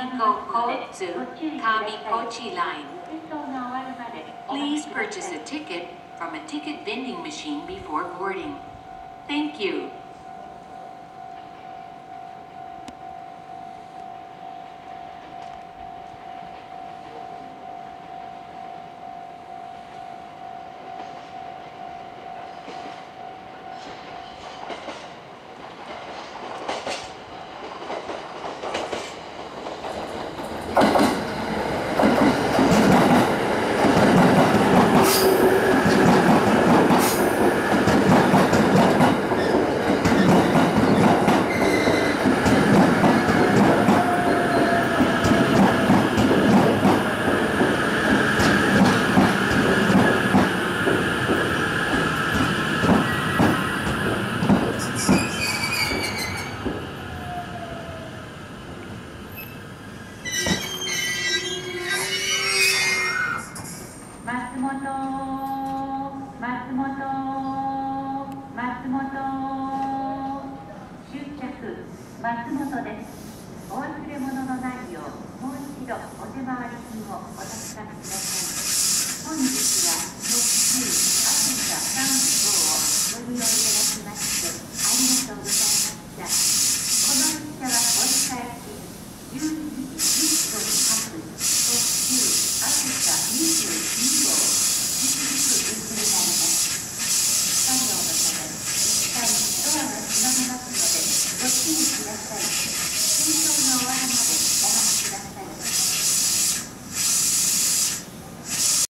Kikokozu Kamikochi Line. Please purchase a ticket from a ticket vending machine before boarding. Thank you. 松本です。お忘れ物のないよう、もう一度お手回り品をお確かめください。本日は6時、アセ3号をご利用いただきまして、ありがとうございました。この列車は折り返し、